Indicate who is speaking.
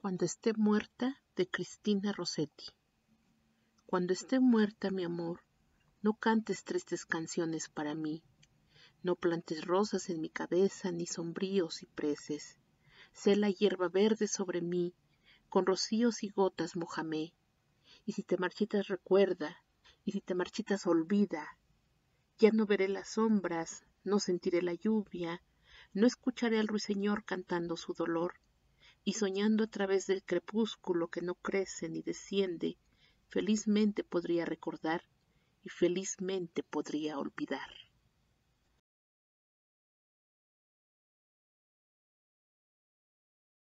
Speaker 1: Cuando esté muerta de Cristina Rossetti. Cuando esté muerta, mi amor, no cantes tristes canciones para mí, no plantes rosas en mi cabeza ni sombríos cipreses. Sé la hierba verde sobre mí, con rocíos y gotas mojamé. Y si te marchitas recuerda, y si te marchitas olvida. Ya no veré las sombras, no sentiré la lluvia, no escucharé al ruiseñor cantando su dolor y soñando a través del crepúsculo que no crece ni desciende, felizmente podría recordar y felizmente podría olvidar.